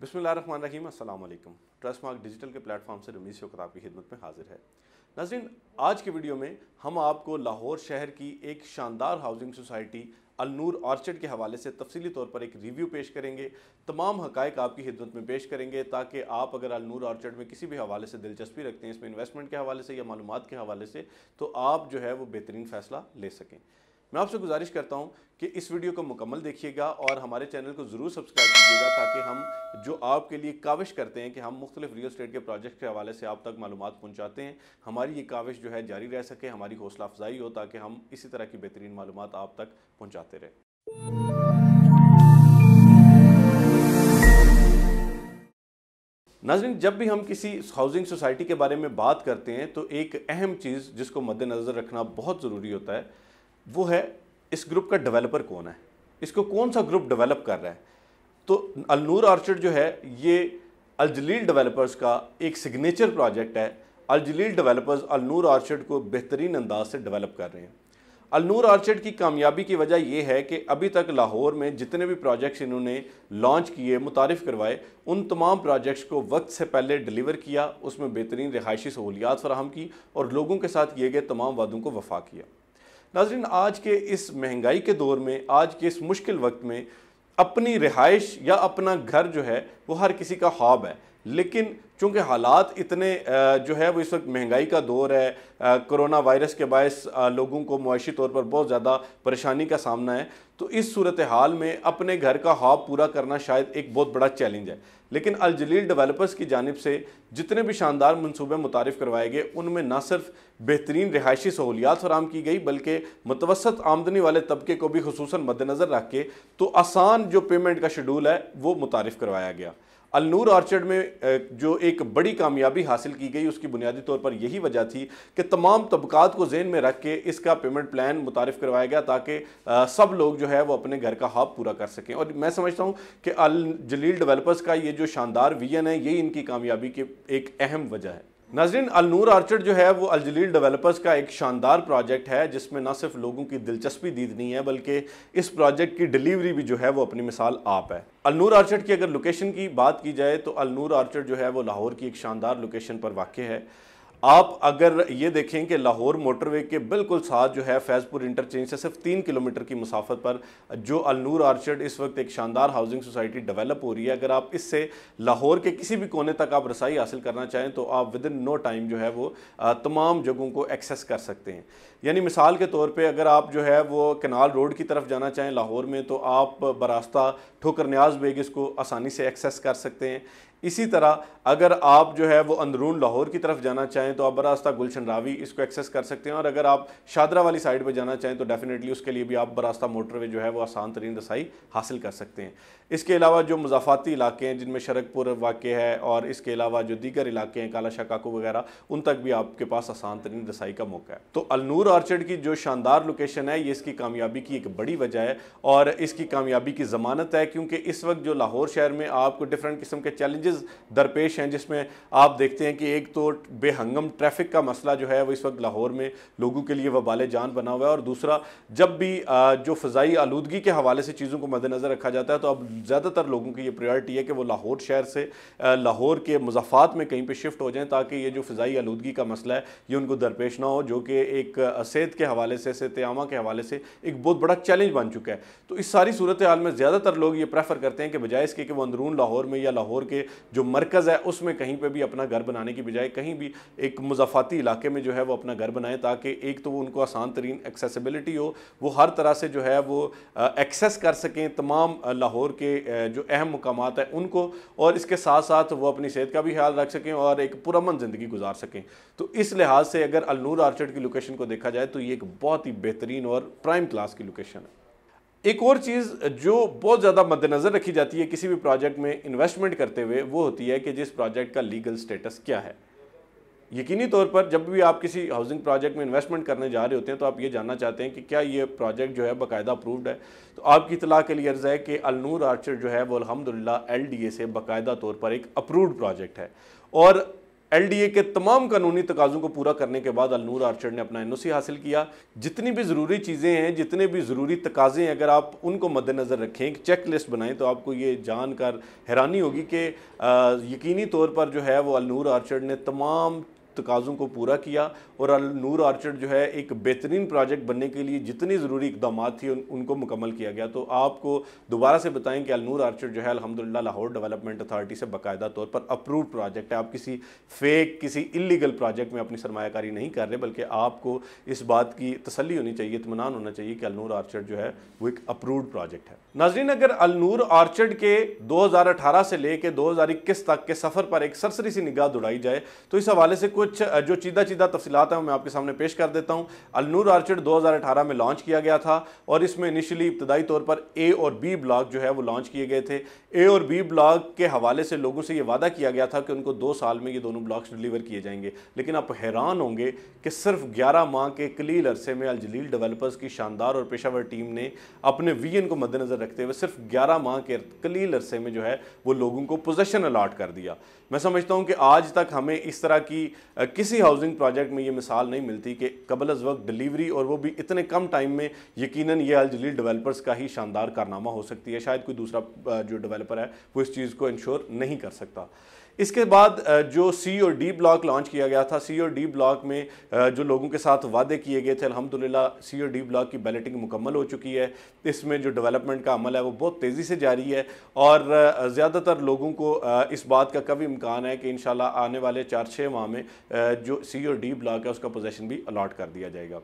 अस्सलाम वालेकुम trust mark digital के प्लेटफॉर्म से रमीज शौकत आपकी खिदमत में हाजिर है। नाजरीन, आज के वीडियो में हम आपको लाहौर शहर की एक शानदार हाउसिंग सोसाइटी अलनूर ऑर्चर्ड के हवाले से तफसीली तौर पर एक रिव्यू पेश करेंगे। तमाम हकायक आपकी खिदमत में पेश करेंगे ताकि आप अगर अलनूर ऑर्चर्ड में किसी भी हवाले से दिलचस्पी रखते हैं, इसमें इन्वेस्टमेंट के हवाले से या मालूम के हवाले से तो आप जो है वो बेहतरीन फ़ैसला ले सकें। मैं आपसे गुजारिश करता हूँ कि इस वीडियो को मुकम्मल देखिएगा और हमारे चैनल को ज़रूर सब्सक्राइब कीजिएगा ताकि हम जो आपके लिए काविश करते हैं कि हम मुख्तलिफ़ रियल स्टेट के प्रोजेक्ट के हवाले से आप तक मालूम पहुँचाते हैं, हमारी ये काविश जो है जारी रह सके, हमारी हौसला अफजाई हो ताकि हम इसी तरह की बेहतरीन मालूम आप तक पहुँचाते रहें। नाजरीन, जब भी हम किसी हाउसिंग सोसाइटी के बारे में बात करते हैं तो एक अहम चीज़ जिसको मद्देनज़र रखना बहुत ज़रूरी होता है वो है, इस ग्रुप का डेवलपर कौन है? इसको कौन सा ग्रुप डेवलप कर रहा है? तो अलनूर आर्चर्ड जो है, ये अलजलील डेवलपर्स का एक सिग्नेचर प्रोजेक्ट है। अलजलील डेवलपर्स अलनूर आर्चर्ड को बेहतरीन अंदाज से डेवलप कर रहे हैं। अलनूर आर्चर्ड की कामयाबी की वजह यह है कि अभी तक लाहौर में जितने भी प्रोजेक्ट्स इन्होंने लॉन्च किए, मुतारफ़ करवाए, उन तमाम प्रोजेक्ट्स को वक्त से पहले डिलीवर किया, उसमें बेहतरीन रिहायशी सहूलियात फराहम की और लोगों के साथ किए गए तमाम वादों को वफा किया। नाजरीन, आज के इस महँगाई के दौर में, आज के इस मुश्किल वक्त में, अपनी रिहाइश या अपना घर जो है, वो हर किसी का ख्वाब है। लेकिन चूँकि हालात इतने जो है वो इस वक्त महँगाई का दौर है कोरोना वायरस के बायस लोगों को मुआशी तौर पर बहुत ज़्यादा परेशानी का सामना है तो इस सूरत हाल में अपने घर का ख्वाब पूरा करना शायद एक बहुत बड़ा चैलेंज है। लेकिन अलजलील डेवलपर्स की जानब से जितने भी शानदार मनसूबे मुतारफ़ करवाए गए, उनमें न सिर्फ़ बेहतरीन रिहायशी सहूलियात फराम की गई, बल्कि मुतवसत आमदनी वाले तबके को भी खसूस मद्दनज़र रख के तो आसान जो पेमेंट का शेड्यूल है, वो मुतारफ़ करवाया गया। अलनूर ऑर्चर्ड में जो एक बड़ी कामयाबी हासिल की गई, उसकी बुनियादी तौर पर यही वजह थी कि तमाम तबकात को जेन में रख के इसका पेमेंट प्लान मुतारफ़ करवाया गया ताकि सब लोग जो है वो अपने घर का हाब पूरा कर सकें। और मैं समझता हूँ कि अल जलील डेवलपर्स का ये जो शानदार विजन है, यही इनकी कामयाबी की एक अहम वजह है। नाजरीन, अलनूर आर्चर्ड जो है, वो अलजलील डेवलपर्स का एक शानदार प्रोजेक्ट है, जिसमें ना सिर्फ़ लोगों की दिलचस्पी दीद नहीं है, बल्कि इस प्रोजेक्ट की डिलीवरी भी जो है, वो अपनी मिसाल आप है। अलनूर आर्चर्ड की अगर लोकेशन की बात की जाए तो अलनूर आर्चर्ड जो है, वो लाहौर की एक शानदार लोकेशन पर वाक़ है। आप अगर ये देखें कि लाहौर मोटरवे के बिल्कुल साथ जो है फैज़पुर इंटरचेंज से सिर्फ़ तीन किलोमीटर की मुसाफत पर जो अलनूर आर्चर्ड इस वक्त एक शानदार हाउसिंग सोसाइटी डेवलप हो रही है। अगर आप इससे लाहौर के किसी भी कोने तक आप रसाई हासिल करना चाहें तो आप विद इन नो टाइम जो है वो तमाम जगहों को एक्सेस कर सकते हैं। यानी मिसाल के तौर पर अगर आप जो है वो कनाल रोड की तरफ़ जाना चाहें लाहौर में तो आप बरास्ता ठोकर न्याज बेग इसको आसानी से एक्सेस कर सकते हैं। इसी तरह, अगर आप जो है वो अंदरून लाहौर की तरफ़ जाना चाहें तो आप बरास्ता गुलशन रावी इसको एक्सेस कर सकते हैं। और अगर आप शादरा वाली साइड पर जाना चाहें तो डेफिनेटली उसके लिए भी आप बरास्ता मोटरवे जो है वो आसान तरीन रसाई हासिल कर सकते हैं। इसके अलावा जो मुजाफाती इलाके हैं, जिनमें शरकपुर वाक़ है, और इसके अलावा जो दीगर इलाके हैं काला शाह काकू वगैरह, उन तक भी आपके पास आसान तरीन रसाई का मौका है। तो अलनूर आर्चर्ड की जो शानदार लोकेशन है, ये इसकी कामयाबी की एक बड़ी वजह है, और इसकी कामयाबी की ज़मानत है, क्योंकि इस वक्त जो लाहौर शहर में आपको डिफरेंट किस्म के चैलेंजेस दरपेश हैं, जिसमें आप देखते हैं कि एक तो बेहंगम ट्रैफ़िक का मसला जो है, वो इस वक्त लाहौर में लोगों के लिए वबाल जान बना हुआ है। और दूसरा, जब भी जो फ़जाई आलूदगी के हवाले से चीज़ों को मद्देनज़र रखा जाता है तो अब ज़्यादातर लोगों की ये प्रायोरिटी है कि वो लाहौर शहर से लाहौर के मुजाफात में कहीं पर शिफ्ट हो जाएँ, ताकि ये जो फ़जाई आलूदगी का मसला है, ये उनको दरपेश ना हो, जो कि एक सेहत के हवाले से, सेहत आमा के हवाले से एक बहुत बड़ा चैलेंज बन चुका है। तो इस सारी सूरत हाल में ज़्यादातर लोग ये प्रेफर करते हैं कि बजाय इसके कि वो अंदरून लाहौर में या लाहौर के जो मरकज़ है, उसमें कहीं पर भी अपना घर बनाने की बजाय कहीं भी एक मुजाफाती इलाके में जो है वो अपना घर बनाए ताकि एक तो वो उनको आसान तरीन एक्सेसिबिलिटी हो, वो हर तरह से जो है वो एक्सेस कर सकें तमाम लाहौर के जो अहम मकाम हैं उनको और इसके साथ साथ वो अपनी सेहत का भी ख्याल रख सकें और एक पुरमन ज़िंदगी गुजार सकें। तो इस लिहाज से अगर अलनूर आर्चर्ड की लोकेशन को देखा जाए तो ये एक बहुत ही बेहतरीन और प्राइम क्लास की लोकेशन है। एक और चीज़ जो बहुत ज़्यादा मद्देनज़र रखी जाती है किसी भी प्रोजेक्ट में इन्वेस्टमेंट करते हुए, वो होती है कि जिस प्रोजेक्ट का लीगल स्टेटस क्या है। यकीनी तौर पर जब भी आप किसी हाउसिंग प्रोजेक्ट में इन्वेस्टमेंट करने जा रहे होते हैं तो आप ये जानना चाहते हैं कि क्या ये प्रोजेक्ट जो है बाकायदा अप्रूव्ड है? तो आपकी इतला के लिए अर्ज़ है कि अलनूर आर्चर जो है, वो अलहमदिल्ला एल से बाकायदा तौर पर एक अप्रूव्ड प्रोजेक्ट है। और एलडीए के तमाम कानूनी तकाज़ों को पूरा करने के बाद अलनूर आर्चर ने अपना एनओसी हासिल किया। जितनी भी ज़रूरी चीज़ें हैं, जितने भी ज़रूरी तकाज़े हैं, अगर आप उनको मद्देनज़र रखें, एक चेक लिस्ट बनाएँ तो आपको ये जानकर हैरानी होगी कि यकीनी तौर पर जो है वो अलनूर आर्चर ने तमाम तकाज़ों को पूरा किया और अल नूर आर्चर्ड जो है एक बेहतरीन प्रोजेक्ट बनने के लिए जितनी ज़रूरी इकदाम थी उन, उनको मुकम्मल किया गया। तो आपको दोबारा से बताएँ कि अलनूर आर्चर्ड जो है अलहमदिल्ला लाहौर डेवलपमेंट अथॉरिटी से बाकायदा तौर पर अप्रूव प्रोजेक्ट है। आप किसी फेक किसी इलीगल प्रोजेक्ट में अपनी सरमाकारी नहीं कर रहे बल्कि आपको इस बात की तसली होनी चाहिए इतमान होना चाहिए कि अलनूर आर्चर्ड जो है वो एक अप्रूव्ड प्रोजेक्ट है। नाजरीन अगर अलनूर आर्चर्ड के 2018 से लेके 2021 तक के सफ़र पर एक सरसरी सी निगाह दौड़ाई जाए तो इस हवाले से कुछ जो चीदा चीदा तफसीत हैं मैं आपके सामने पेश कर देता हूँ। अलनूर आर्चर्ड 2018 में लॉन्च किया गया था और इसमें इनिशियली इब्तदाई तौर पर ए और बी ब्लॉक जो है वो लॉन्च किए गए थे। ए और बी ब्लॉक के हवाले से लोगों से ये वादा किया गया था कि उनको दो साल में ये दोनों ब्लॉक्स डिलीवर किए जाएँगे। लेकिन आप हैरान होंगे कि सिर्फ़ ग्यारह माह के कलील अरसे में अलजलील डेवलपर्स की शानदार और पेशावर टीम ने अपने वीएन को मद्देनज़र रखते हुए सिर्फ़ ग्यारह माह के कलील अरसे में जो है वो लोगों को पोजेशन अलाट कर दिया। मैं समझता हूँ कि आज तक हमें इस तरह की किसी हाउसिंग प्रोजेक्ट में ये मिसाल नहीं मिलती कि कबल अज वक्त डिलीवरी और वो भी इतने कम टाइम में यकीनन ये अल अलजलील डेवलपर्स का ही शानदार कारनामा हो सकती है। शायद कोई दूसरा जो डेवलपर है, वो इस चीज़ को इंश्योर नहीं कर सकता। इसके बाद जो सी और डी ब्लॉक लॉन्च किया गया था सी और डी ब्लॉक में जो लोगों के साथ वादे किए गए थे, अल्हम्दुलिल्लाह सी और डी ब्लॉक की बैलेटिंग मुकम्मल हो चुकी है। इसमें जो डेवलपमेंट का अमल है, वो बहुत तेज़ी से जारी है और ज़्यादातर लोगों को इस बात का कभी इम्कान है कि इन आने वाले चार छः माह में जो सी और डी ब्लॉक है उसका पोजेशन भी अलाट कर दिया जाएगा।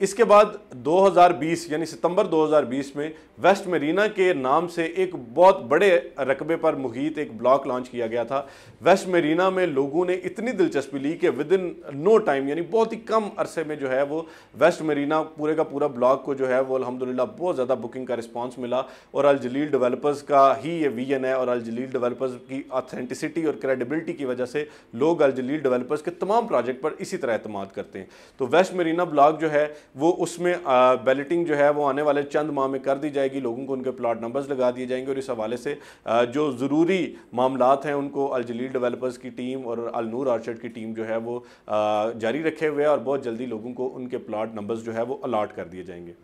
इसके बाद 2020 यानी सितंबर 2020 में वेस्ट मरीना के नाम से एक बहुत बड़े रकबे पर मुहित एक ब्लॉक लॉन्च किया गया था। वेस्ट मरीना में लोगों ने इतनी दिलचस्पी ली कि विद इन नो टाइम यानी बहुत ही कम अरसे में जो है वो वेस्ट मरीना पूरे का पूरा ब्लॉक को जो है वो अलहमदिल्ला बहुत ज़्यादा बुकिंग का रिस्पॉन्स मिला और अल जलील डेवलपर्स का ही ये वीजन है और अल जलील डेवलपर्स की ऑथेंटिसिटी और क्रेडिबिलिटी की वजह से लोग अल जलील डेवलपर्स के तमाम प्रोजेक्ट पर इसी तरह अतमाद करते हैं। तो वेस्ट मरीना ब्लॉक जो है वो उसमें बैलेटिंग जो है वो आने वाले चंद माह में कर दी जाएगी। लोगों को उनके प्लाट नंबर्स लगा दिए जाएँगे और इस हवाले से जो ज़रूरी मामला हैं उनको अलजलील डेवलपर्स की टीम और अलनूर आर्चर्ड की टीम जो है वो जारी रखे हुए हैं और बहुत जल्दी लोगों को उनके प्लाट नंबर्स जो है वो अलाट कर दिए जाएँगे।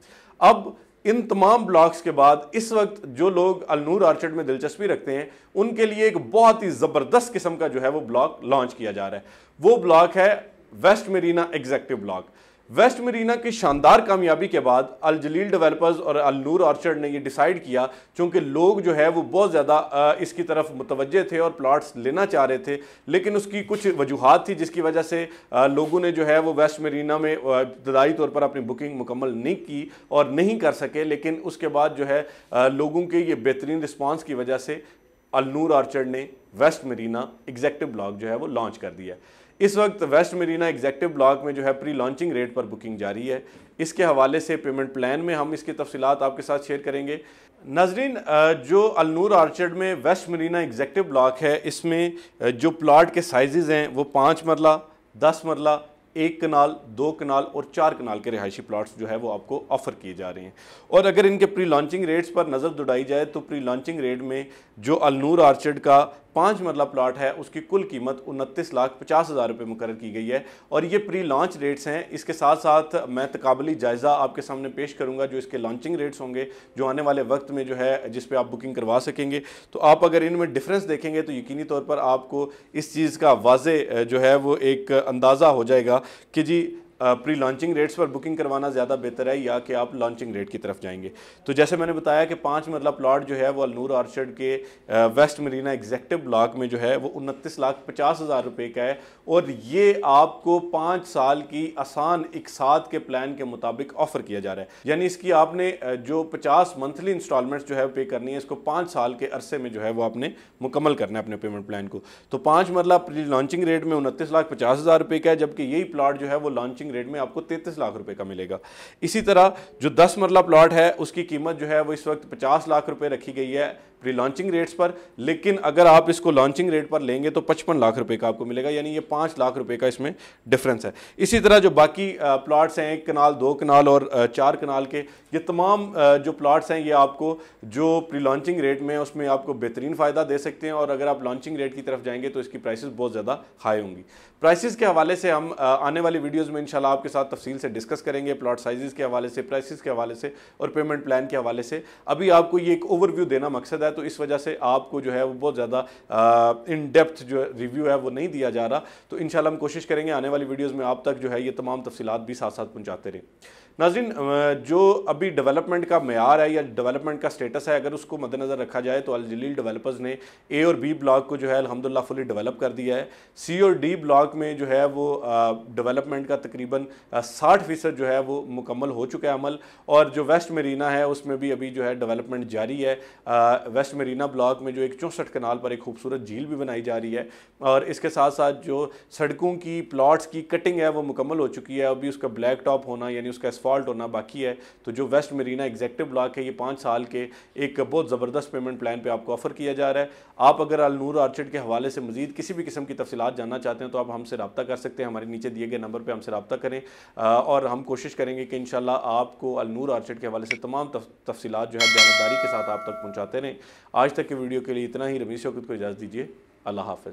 अब इन तमाम ब्लॉक्स के बाद इस वक्त जो लोग अलनूर आर्चर्ड में दिलचस्पी रखते हैं, उनके लिए एक बहुत ही ज़बरदस्त किस्म का जो है वो ब्लॉक लॉन्च किया जा रहा है। वो ब्लॉक है West Marina executive block West Marina की शानदार कामयाबी के बाद अल जलील डेवलपर्स और अल नूर ऑर्चर्ड ने ये डिसाइड किया क्योंकि लोग जो है वो बहुत ज़्यादा इसकी तरफ़ मुतवजह थे और प्लाट्स लेना चाह रहे थे, लेकिन उसकी कुछ वजूहत थी जिसकी वजह से लोगों ने जो है वो वेस्ट मरीना में इब्तदाई तौर पर अपनी बुकिंग मुकम्मल नहीं की और नहीं कर सके, लेकिन उसके बाद जो है लोगों के ये बेहतरीन रिस्पॉन्स की वजह से अल नूर ऑर्चर्ड ने वेस्ट मरीना एग्जेक्टिव ब्लॉक जो है वो लॉन्च कर दिया। इस वक्त वेस्ट मरीना एग्जेक्टिव ब्लॉक में जो है प्री लॉन्चिंग रेट पर बुकिंग जारी है। इसके हवाले से पेमेंट प्लान में हम इसकी तफसीत आपके साथ शेयर करेंगे। नाजरीन जो अलनूर आर्चर्ड में वेस्ट मरीना एग्जेक्टिव ब्लॉक है, इसमें जो प्लाट के साइजेज़ हैं, वो पाँच मरला, दस मरला, एक कनाल, दो कनाल और चार कनाल के रिहायशी प्लाट्स जो है वो आपको ऑफ़र किए जा रहे हैं। और अगर इनके प्री लॉन्चिंग रेट्स पर नज़र दुड़ाई जाए तो प्री लॉन्चिंग रेट में जो अलनूर आर्चर्ड का पाँच मरला प्लाट है, उसकी कुल कीमत उनतीस लाख पचास हज़ार रुपये मुकर की गई है। और ये प्री लॉन्च रेट्स हैं। इसके साथ साथ मैं तकबली जायज़ा आपके सामने पेश करूँगा, जो इसके लॉन्चिंग रेट्स होंगे, जो आने वाले वक्त में जो है, जिस पर आप बुकिंग करवा सकेंगे। तो आप अगर इनमें डिफरेंस देखेंगे तो यकीनी तौर पर आपको इस चीज़ का वाज, जो है, वो एक अंदाज़ा हो जाएगा कि जी प्री लॉन्चिंग रेट्स पर बुकिंग करवाना ज़्यादा बेहतर है या कि आप लॉन्चिंग रेट की तरफ़ जाएँगे? तो जैसे मैंने बताया कि पाँच मरला प्लाट जो है वो अलनूर आर्चर्ड के वेस्ट मरीना एग्जेक्टिव ब्लॉक में जो है वो उनतीस लाख पचास हज़ार रुपये का है। और ये आपको पाँच साल की आसान एक साथ के प्लान के मुताबिक ऑफ़र किया जा रहा है। यानी इसकी आपने जो पचास मंथली इंस्टॉलमेंट्स जो है पे करनी है, इसको पाँच साल के अरसे में जो है वो आपने मुकम्मल करना है अपने पेमेंट प्लान को। तो पाँच मरला प्री लॉन्चिंग रेट में उनतीस लाख पचास हज़ार रुपये का है, जबकि यही प्लाट जो है वो लॉन्चिंग लॉन्चिंग रेट में आपको तैंतीस लाख रुपए का मिलेगा। इसी तरह जो दस मरला प्लॉट है, उसकी कीमत जो है वो इस वक्त पचास लाख रुपए रखी गई है। प्री लॉन्चिंग रेट्स पर, लेकिन अगर आप इसको लॉन्चिंग रेट पर लेंगे तो पचपन लाख रुपए का आपको मिलेगा, यानी ये पाँच लाख रुपए का इसमें डिफरेंस है। इसी तरह जो बाकी प्लाट्स हैं, एक कनाल, दो कनाल और चार कनाल के, ये तमाम जो प्लाट्स हैं, ये आपको जो प्री लॉन्चिंग रेट में उसमें आपको बेहतरीन फ़ायदा दे सकते हैं और अगर आप लॉन्चिंग रेट की तरफ़ जाएँगे तो इसकी प्राइसेस बहुत ज़्यादा हाई होंगी। प्राइसेस के हवाले से हम आने वाली वीडियोस में इंशाल्लाह आपके साथ तफसील से डिस्कस करेंगे प्लाट साइजेस के हवाले से प्राइसेस के हवाले से और पेमेंट प्लान के हवाले से। अभी आपको ये एक ओवरव्यू देना मकसद है तो इस वजह से आपको जो है वो बहुत ज़्यादा इन डेप्थ जो रिव्यू है वो नहीं दिया जा रहा। तो इन हम कोशिश करेंगे आने वाली वीडियोज़ में आप तक जो है ये तमाम तफसीत भी साथ साथ पहुँचाते रहें। नाजिन जो अभी डेवलपमेंट का मैार है या डेवलपमेंट का स्टेटस है, अगर उसको मद्देनज़र रखा जाए तो अलजलील डेवलपर्स ने ए और बी ब्लॉक को जो है अलहमदिल्ला फुली डेवलप कर दिया है। सी और डी ब्लॉक में जो है वो डेवलपमेंट का तकरीबन साठ फ़ीसद जो है वो मुकम्मल हो चुका है अमल। और जो वेस्ट मरीना है, उसमें भी अभी जो है डेवलपमेंट जारी है। वेस्ट मरीना ब्लॉक में जो एक चौंसठ कनाल पर एक खूबसूरत झील भी बनाई जा रही है और इसके साथ साथ जो सड़कों की, प्लाट्स की कटिंग है वो मुकम्मल हो चुकी है। अभी उसका ब्लैक टॉप होना यानी उसका डिफ़ॉल्ट होना बाकी है। तो जो वेस्ट मरीना एग्जेक्टिव ब्लॉक है, ये पाँच साल के एक बहुत ज़बरदस्त पेमेंट प्लान पर आपको ऑफ़र किया जा रहा है। आप अगर अलनूर आर्चिड के हवाले से मजीद किसी भी किस्म की तफसीत जानना चाहते हैं तो आप हमसे रब्ता कर सकते हैं। हमारे नीचे दिए गए नंबर पर हमसे रब्ता करें। और हम कोशिश करेंगे कि इन आपको अलनूर आर्चिड के हवाले से तमाम तफसीत जो है जानदारी के साथ आप तक पहुँचाते रहें। आज तक के वीडियो के लिए इतना ही। रमीश को इजाज़त दीजिए। अल्लाह हाफ़